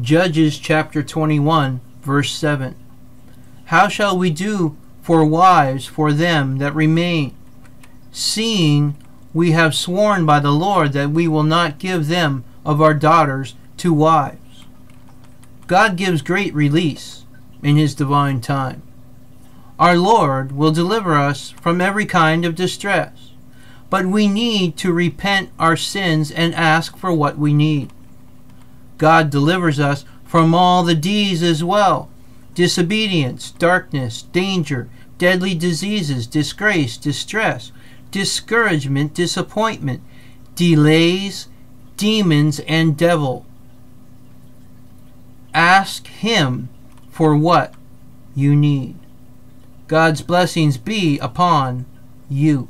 Judges chapter 21, verse 7. How shall we do for wives for them that remain, seeing we have sworn by the Lord that we will not give them of our daughters to wives? God gives great release in His divine time. Our Lord will deliver us from every kind of distress, but we need to repent our sins and ask for what we need. God delivers us from all the D's as well disobedience, darkness, danger, deadly diseases, disgrace, distress, discouragement, disappointment, delays, demons, and devil. Ask Him for what you need. God's blessings be upon you.